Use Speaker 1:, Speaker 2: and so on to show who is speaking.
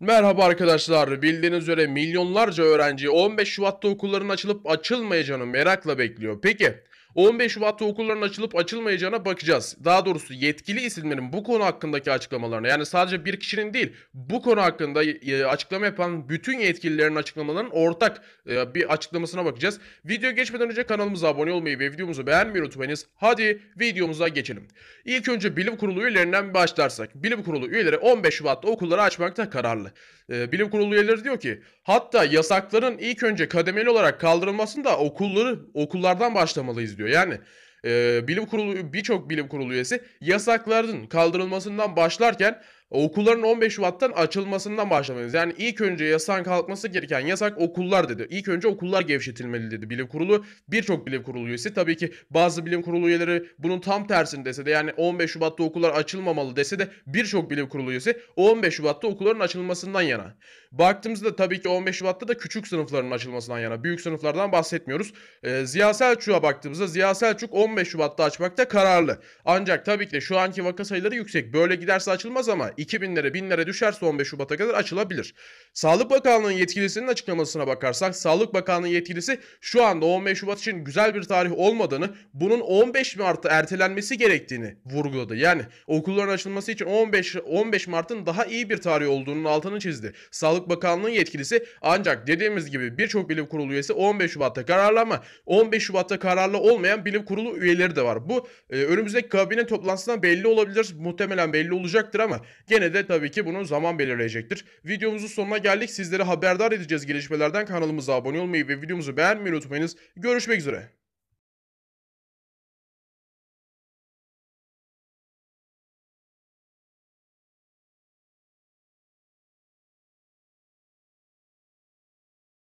Speaker 1: Merhaba arkadaşlar. Bildiğiniz üzere milyonlarca öğrenci 15 Şubat'ta okulların açılıp açılmayacağını merakla bekliyor. Peki 15 Şubat'ta okulların açılıp açılmayacağına bakacağız. Daha doğrusu yetkili isimlerin bu konu hakkındaki açıklamalarına yani sadece bir kişinin değil bu konu hakkında e, açıklama yapan bütün yetkililerin açıklamalarının ortak e, bir açıklamasına bakacağız. Video geçmeden önce kanalımıza abone olmayı ve videomuzu beğenmeyi unutmayınız. Hadi videomuza geçelim. İlk önce bilim kurulu üyelerinden başlarsak. Bilim kurulu üyeleri 15 Şubat'ta okulları açmakta kararlı. E, bilim kurulu üyeleri diyor ki hatta yasakların ilk önce kademeli olarak kaldırılmasında okulları okullardan başlamalıyız diyor. Yani e, bilim kurulu birçok bilim kurulu üyesi yasakların kaldırılmasından başlarken okulların 15 Şubat'tan açılmasından başlamalıyız. Yani ilk önce yasağın kalkması gereken yasak okullar dedi. İlk önce okullar gevşetilmeli dedi bilim kurulu. Birçok bilim kurulu üyesi tabii ki bazı bilim kurulu üyeleri bunun tam tersini dese de yani 15 Şubat'ta okullar açılmamalı dese de birçok bilim kurulu üyesi 15 Şubat'ta okulların açılmasından yana. Baktığımızda tabii ki 15 Şubat'ta da küçük sınıfların açılmasından yana. Büyük sınıflardan bahsetmiyoruz. Ee, Ziya Selçuk'a baktığımızda Ziya Selçuk 15 Şubat'ta açmakta kararlı. Ancak tabii ki de şu anki vaka sayıları yüksek. Böyle giderse açılmaz ama 2000'lere 1000'lere düşerse 15 Şubat'a kadar açılabilir. Sağlık Bakanlığı'nın yetkilisinin açıklamasına bakarsak Sağlık Bakanlığı yetkilisi şu anda 15 Şubat için güzel bir tarih olmadığını bunun 15 Mart'ta ertelenmesi gerektiğini vurguladı. Yani okulların açılması için 15 15 Mart'ın daha iyi bir tarih olduğunun altını çizdi. Sağlık Bakanlığı yetkilisi ancak dediğimiz gibi birçok bilim kurulu üyesi 15 Şubat'ta kararlı ama 15 Şubat'ta kararlı olmayan bilim kurulu üyeleri de var. Bu e, önümüzdeki kabine toplantısından belli olabilir. Muhtemelen belli olacaktır ama gene de tabii ki bunu zaman belirleyecektir. Videomuzun sonuna geldik. Sizleri haberdar edeceğiz gelişmelerden. Kanalımıza abone olmayı ve videomuzu beğenmeyi unutmayınız. Görüşmek üzere.